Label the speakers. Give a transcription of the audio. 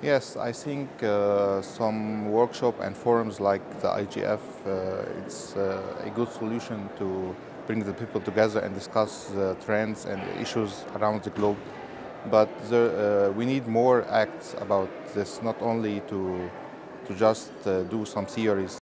Speaker 1: Yes, I think uh, some workshop and forums like the IGF, uh, it's uh, a good solution to bring the people together and discuss the trends and issues around the globe. But there, uh, we need more acts about this, not only to to just uh, do some theories.